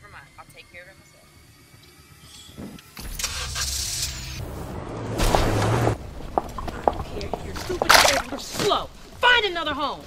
Never mind. I'll take care of it myself. Here, you're stupid you're slow. Find another home.